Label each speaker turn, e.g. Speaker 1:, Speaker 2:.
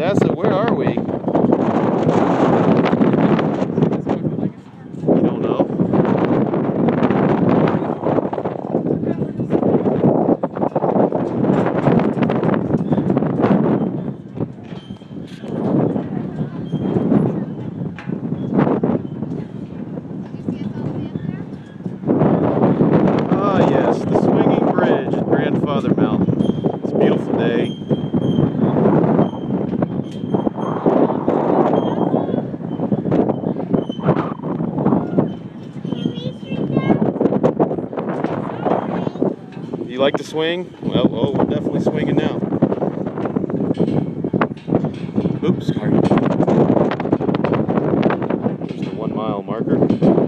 Speaker 1: Odessa, where are we? I don't know. Ah, Grandfather Mountain. It's a beautiful day. you like to swing, well, oh, we're definitely swinging now. Oops. There's the one mile marker.